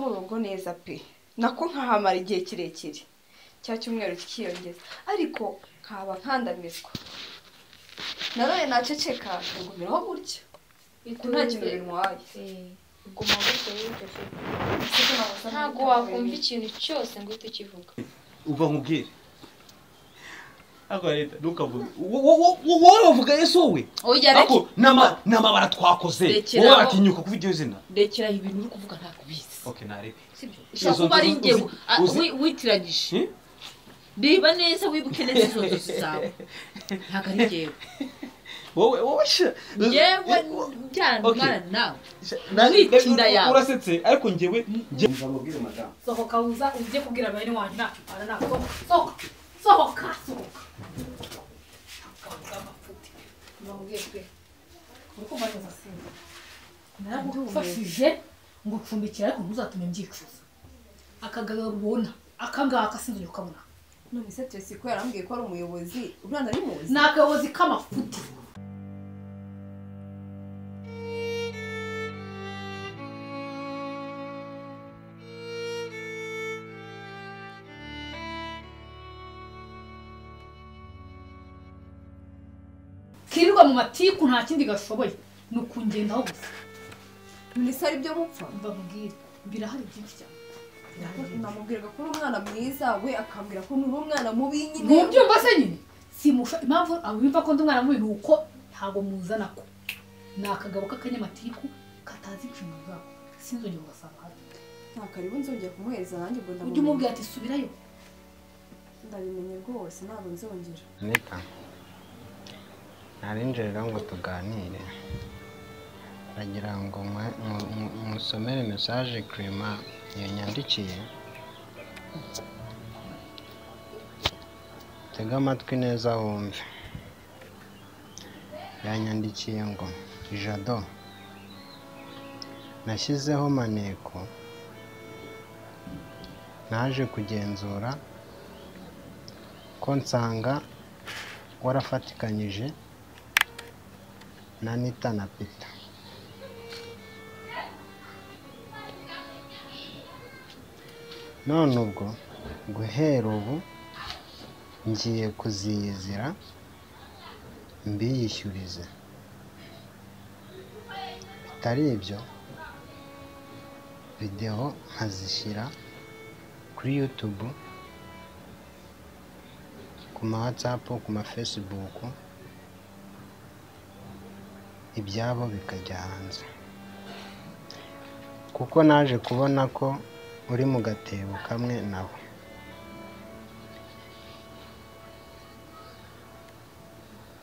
mu rugo neza pe. Nako nkahamara igihe kirekire. Cya cyumweru kikiyongeza. Ariko nkaba nkandamizwa nanone naceceka ngumiraho gutya. Ko nta kintu bintwaye guma Ese ko nabasa ntabwo wakumva ikintu cyose ngo uhite ukivuga uva nkubwire ariko leta ntukavuge. Wo- wo- wo- wo- wowe wavuga yesu ariko n'ama- n'amabara twakoze wowe aho. aratinyuka kuvuga iryo zina? Rekeraho ibintu uri kuvuga ntabwo ubizi sibyo Izo ushobora kuba ari wi- witiranyije reba neza wibuke neza izo nzozi zawe ntabwo ari njyewe wowe wowe sha njyewe njyana Okay. umwana nawe Na- Wita inda yawe. urasetse ariko njyewe njye mubwire madamu sohoka uza ujye kubwira bene ntacyo mpana ntabwo sohoka sohoka sohoka kumva neza simba naragufashije ngo ucumbikire ariko ntuzatume mbyicuza akagabo ubona akangaka sinzongera ukabona? None se Tracy ko yarambwiye ko ari umuyobozi umwana ari muzi. Ni akayobozi k'amafuti. Kirirwa mu matiku nta kindi gashoboye. Ni ukungendaho gusa. None se ari byo mupfa mbabwire birahari byinshi cyane namubwiraga ko uri umwana mwiza we akambwira ko uri umwana mubi nyine. Ntubyumva se nyine? Simusha. Impamvu abimva ko ndi umwana mubi ni uko ntabwo muzana ko. Ni akagabo k'akanyamatiku katazi inshingano zabo sinzongera ugasanga hano. Nta karibu nzongera kumuhereza nanjye ngo ujye ndamubwira umubwira ati subirayo. Ndabimenye rwose ntabwo nzongera. Anita narinjirira ngo tuganire. Ndagira ngo musomere mesaje kirima yanyandikiye. Tega amatwi neza wumve. Yanyandikiye ngo jado nashyizeho maneko. Naje kugenzura ko nsanga warafatikanyije na Anita na Peter. None ubwo guhera ubu ngiye kuziyizira mbiyishyurize. Bitari ibyo videwo nkazishyira kuri YouTube ku ma WhatsApp ku ma Facebook ibyabo bikajya hanze. Kuko naje kubona ko uri mu gatebo kamwe nawe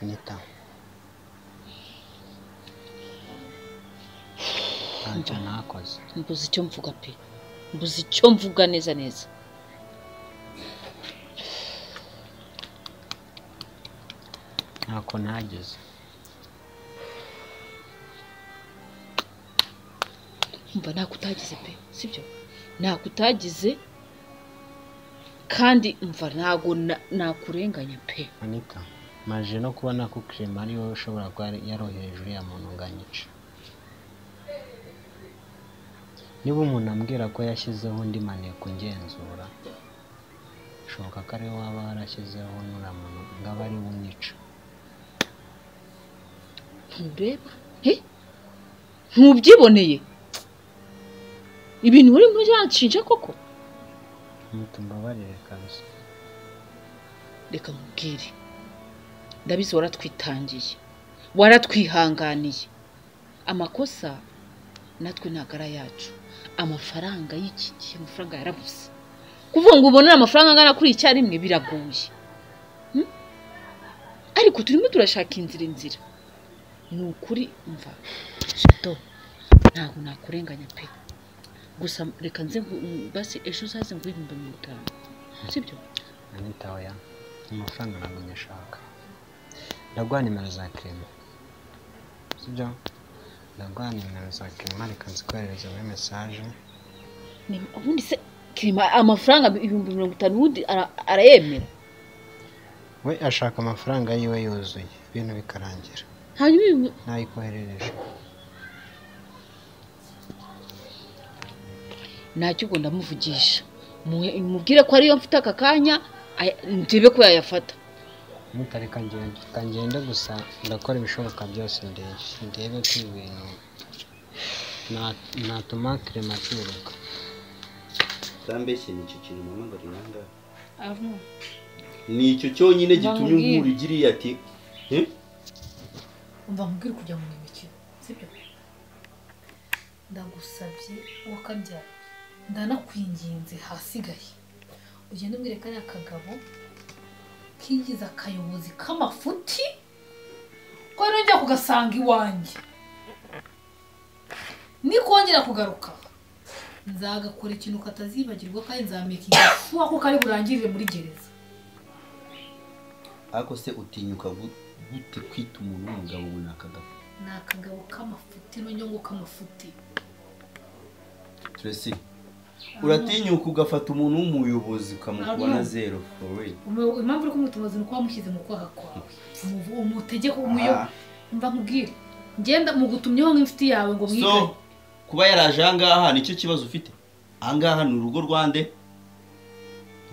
Anita. Ntacyo nakoze. Mbuze icyo mvuga pe mbuze icyo mvuga neza neza. Ntako nageze. Umva ntako utagize pe sibyo? Ntako utagize kandi mva na- nakurenganya pe. Anita maje no kubona ko Clement ari wowe ushobora kuba yari- yarohereje uriya muntu ngo anyice. Niba umuntu ambwira ko yashyizeho undi maneko ngenzura bishoboka ko ari we waba warashyizeho n'uriya muntu ngo abe ari we unyica ntureba ntubyiboneye? Ibintu uri muri yanshinja koko? Mutumbabarire kabisa reka nkubwire. Ndabizi waratwitangiye. Waratwihanganiye. Amakosa natwe ntabwo ari ayacu. Amafaranga y'iki gihe amafaranga yarabuze. Kuvuga ngo ubonere amafaranga angana kuri icyarimwe biragoye. Hmm? ariko turimo turashaka inzira inzira. Ni ukuri mva jado ntabwo nakurenganya pe. Gusa reka nze basi ejo uzaze ngo ibihumbi mirongo itanu sibyo Anita oya amafaranga ntabwo nyashaka. Ndaguha nimero za Clement. Sibyo ndaguha nimero za Clement reka nzikoherereze muri mesaje ubundi se kirima amafaranga ibihumbi mirongo itanu ubundi ara- arayemera? We ashaka amafaranga yiwe yuzuye ibintu bikarangira. Hanyuma nayikoherereje. Ntacyo ubwo ndamuvugisha. Mubwire ko ariyo mfite aka kanya ndebe ko yayafata. Mutari kangende kangende gusa ndakora ibishoboka byose ndebe ko ibi bintu na- natuma kirema acururuka utambeshye ni icyo kintu mpamagara inanga avu ni icyo cyonyine gitumye unkura igiriye ati "Eh? umva nkubwire kujya mu mikino sibyo? Ndagusabye wakabyara ndanakwinginze hasigaye. Ugenda ubwire kariya kagabo kigize akayobozi k'amafuti ko njya kugasanga iwanjye. Nikongera kugaruka nzagakora ikintu katazibagirwa kandi nzamekinga fuwa ko kari burangirire muri gereza. Ariko se utinyuka gu- gute kwita umuntu w'umugabo ngo ni akagabo ni akagabo k'amafuti n'unyungu k'amafuti. Turesi uratinyuka ugafata umuntu w'umuyobozi ukamukuba na zero for real. Umu- impamvu uri kumwitoza ni uko wamushyize mu kwaha kwawe umutegeko Ah. mva nkubwire. Ngenda mugutumyeho nk'inshuti yawe ngo mwigane kuba yaraje ahangaha ni cyo kibazo ufite? Ahangaha ni urugo rwande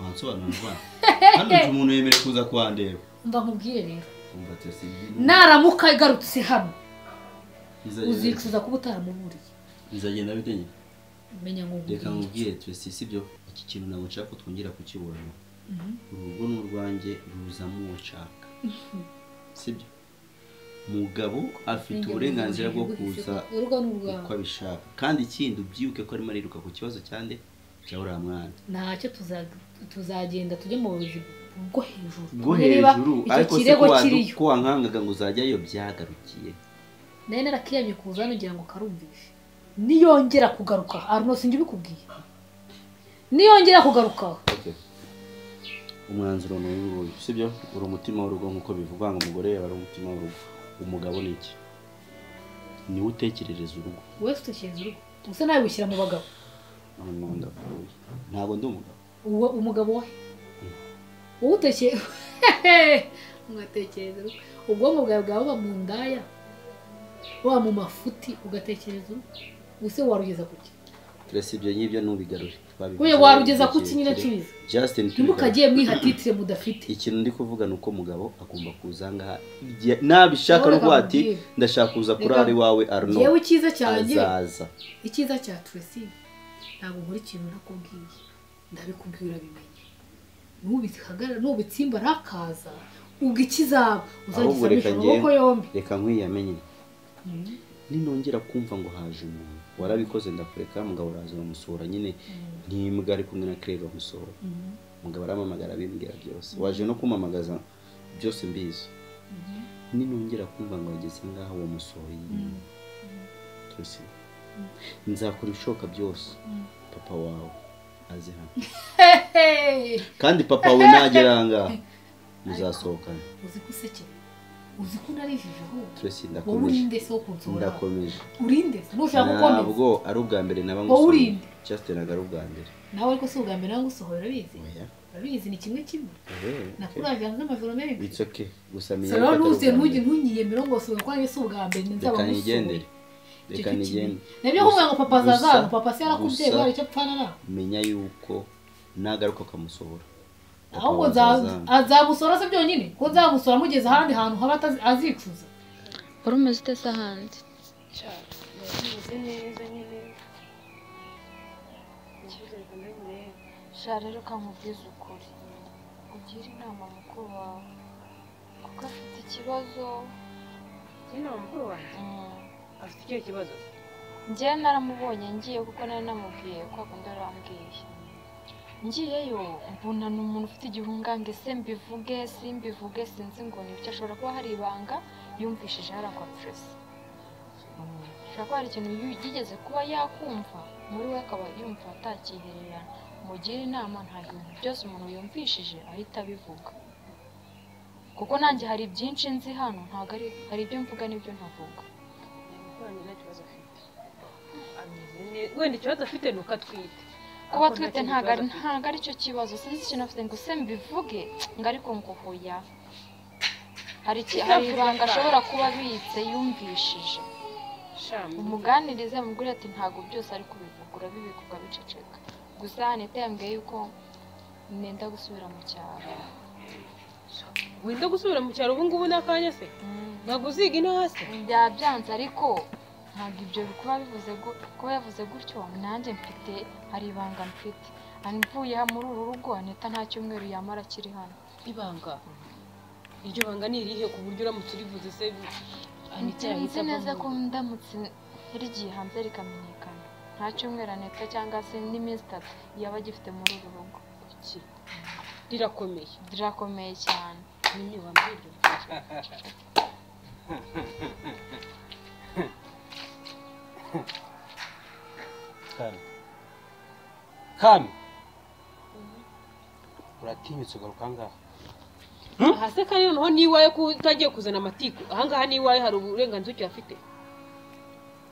ntasobanura rwanda hano nje umuntu yemerewe kuza kuhandeba mva nkubwire rero. Naramuka igarutse hano. Uzicuza kuba utaramuburiye bizagenda bite nyine? menya ngo reka nkubwire nkubwire turesi sibyo iki kintu ntabwo nshaka ko twongera kukiburana urugo ni urwanjye ruzamo uwo nshaka sibyo mugabo afite uburenganzira bwo kuza uko abishaka. Kandi ikindi ubyibuke ko arimo ariruka ku kibazo cyande cya uriya mwana ntacyo tuza- tuzagenda tujye mu buyobozi bwo hejuru. Bwo hejuru. ariko se ko wankangaga ngo uzajyayo byagarukiye. Nari narakiyamye kuza hano ngira ngo karumvishe. Niyongera kugaruka. Arno sinjye ubikubwiye niyongera kugaruka. Umwanzuro ni uyu nguyu sibyo? Uri umutima w'urugo nk'uko bivugwa ngo umugore yaba ari umutima w'urugo. Umugabo ni iki? Niwe utekerereza urugo. Wese utekereza urugo. Gusa nawe wishyira mu bagabo. Ntabwo ndi umugabo. Uwo umugabo we? Wowe utekeye ugatekereza urugo. Ubwonko bwawe bwaba buba mu ndaya buba mu mafuti ugatekereza urugo? Ubuse warugeza ku ki turese ibyo ngibyo ntubigarure. We warugeza ku ki nyine nsubiza Justin ntimukagiye mwihatitire mudafite ikintu ndi kuvuga ni uko umugabo agomba kuza ngaha. Nabishaka kuba ati ndashaka kuza kuri ari wawe arno yewe icyiza cyanjye azaza. Icyiza cya turesi ntabwo nkora ikintu nakubwiye. Ndabikubwira bimenye. Nubihagarara nubitsimba ntakaza ubwo ikizaba ngewe amaboko yombi. reka nkwiyamenye ninongera kumva ngo haje umuntu. Warabikoze ndakureka mugabo uraza uramusura nyine. N'imbwa ari kumwe na claire bamusura. Mugabo arampamagara abimbwira byose. Waje no kumpamagaza byose mbizi. Ninongera kumva ngo ageze ngaho uwo twese. Nzakora ibishoboka byose. Papa wawe aze hano. Kandi papa we nagera aha ngaha muzasohokana. Uzi ko ko twese wowe urinde se wo kunsura urinde se nushaka gukomeza ntabwo ari ubwa mbere naba Wowe ngusohoye urinde. Justin ntabwo ari ubwa mbere nawe ariko si ubwa mbere nawe ngusohora urabizi urabizi ni kimwe kimwe. Nakuraje hanze amajoro menshi. It's okay. Gusa menya ko ntuze ntujye mbere. ntunyiyemere ngo si ubwa si ubwa mbere nzaba nigendere. Reka nigende na byo kuvuga ngo papa Gusa- azaza hano papa se ko hari icyo apfana nawe menya yuko nagaruka akamusohora ahubwo we nza- azaza hano. azamusora se byonyine? Ko nzamusora amugeze ahandi hantu haba azicuza wari umeze ute se ahandi? Sha rero kamubwiza ukuri. Ugire inama mukuru wawe. Kuko afite ikibazo. Nyine wa mukuru wanjye Mm. afite ikihe kibazo? Njyewe naramubonye ngiye kuko nari namubwiye ko akunda arambwiye. Ngiyeyo mbona ni umuntu ufite igihungange se mbivuge simbivuge sinzi ngo ni icyo ashobora kuba hari ibanga yumvishije hariya kwa puresi ashobora kuba hari ikintu yigeze kuba yakumva muri we akaba yumva atakihererana. Mugire inama nta bintu byose umuntu yumvishije ahita abivuga. Kuko nanjye hari byinshi nzi hano ntabwo ari hari ibyo mvuga n'ibyo ntavuga. Wenda ikibazo afite ni uko atwite. Kuba Ariko nta twite kindi ntabwo ari cyo kibazo. Sinzi ikintu afite ngo se mbivuge ngo ariko ngo hoya. Hari ibanga ashobora kuba abitse yumvishije. Umuganirize mubwire ati ntabwo byose ari kubivuga urabibika ukabiceceka gusa anita yambwiye yuko nenda gusubira mu cyaro. Wenda gusubira mu cyaro ubu ngubu n'akanya se? Ntabwo uziga ino hasi? Byabyanze ariko ntabwo ibyo kuba bivuze kuba yavuze gutyo nanjye mfite hari ibanga mfite. Mvuye muri uru rugo anita nta cyumweru yamara akiri hano. Ibanga? Iryo banga ni irihe ku buryo uramutse urivuze se? Anita yahita neza ko mu- ndamutse rigiye hanze rikamenyekana nta cyumweru anita cyangwa se n'iminsi itatu yaba agifite muri uru rugo. Iki? rirakomeye. Rirakomeye cyane. Nini wambwira kami kami uratinyutse ugaruka ngaha aha se kandi noneho n'iwawe ko utagiye kuzana amatiku. Ahangaha n'iwawe hari uburenganzira ukiyafite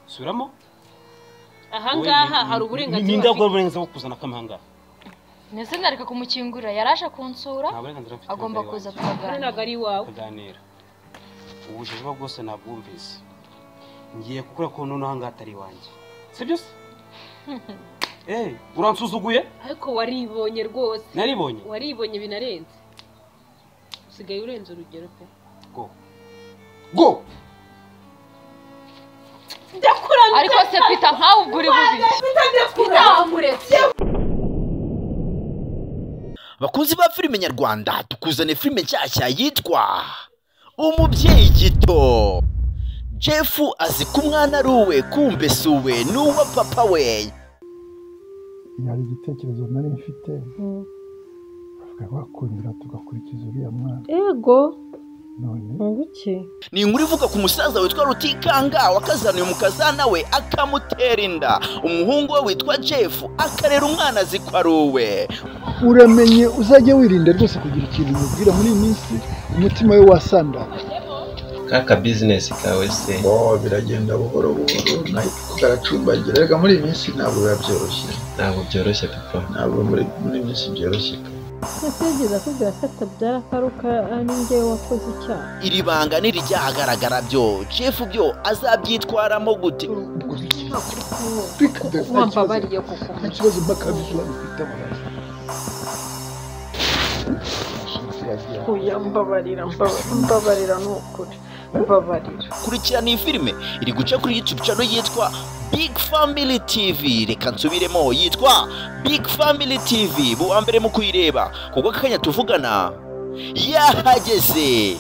subiramo ahangaha hari uburenganzira ninde bwo bafite uburenganzira bwo kuzana kami ahangaha ndetse ndareka kumukingurira? Yaraje kunsura? Nta burenganzira mfite agomba kuza kandi ntabwo tukaganira ari iwawe tukaganira ubujijwa bwose nabwumvise ngiye gukora ko noneho ahangaha atari iwanjye. Sibyo se? Eh uransuzuguye? Ariko waribonye rwose. Naribonye. Waribonye binarenze. Usigaye urenze urugero pe. Go. Go! Ariko se pita nkawe ubwo uri bubi pita wamuretse bakunzi ba filime nyarwanda tukuzane filime nshyashya yitwa umubyeyi gito. Jeff azi ko umwana ari uwe kumbe si uwe ni uwa papa we. Hari igitekerezo nari mfite. Bakundira tugakurikiza uriya mwana. Ego! None? Nguki ni inkuru ivuga ku musaza witwa rutikanga wakazanuye umukazana we akamutera inda. Umuhungu we witwa jeff akarera umwana azi ko ari uwe. Uramenye uzajya wirinda rwose kugira ikintu umubwira muri iyi minsi umutima we wasandara kaka bizinesi kawe se. Bo biragenda buhoro buhoro. Nahita karacumbagira. Reka muri iyi minsi ntabwo biba byoroshye. Ntabwo byoroshye papa. Ntabwo muri iyi minsi byoroshye. Ese yigeze akubwira ko atabyara akaruka ari njyewe wakoze icyaha. Iri banga niryahagaragara byo. Jeff byo azabyitwaramo gute? Wambabariye kuko. Nta kibazo mpaka bizuba bifite amaraso oya mbabarira mbaba- mbabarira ni ukuri mbabarira kurikirana iyi filime iri guca kuri youtube channel yitwa big family tv reka nsubiremo yitwa big family tv buwa mbere mu kuyireba kuko akanya tuvugana. Yahageze!